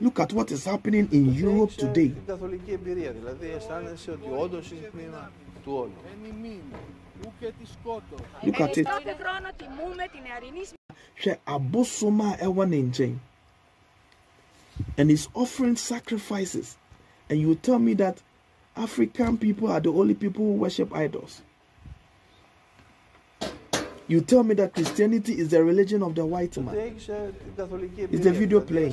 Look at what is happening in Europe Έχεις, ε, today. Την καθολική εμπειρία, δηλαδή αισθάνεσαι ότι όντω είσαι τμήμα του όλου. Look at it. Κάθε χρόνο τιμούμε την νεαρινή hwɛ abosom a ɛwɔ ne nkyɛn and he's offering sacrifices and you tell me that african people are the only people who worship idols You tell me that Christianity is the religion of the white man. Is the video playing?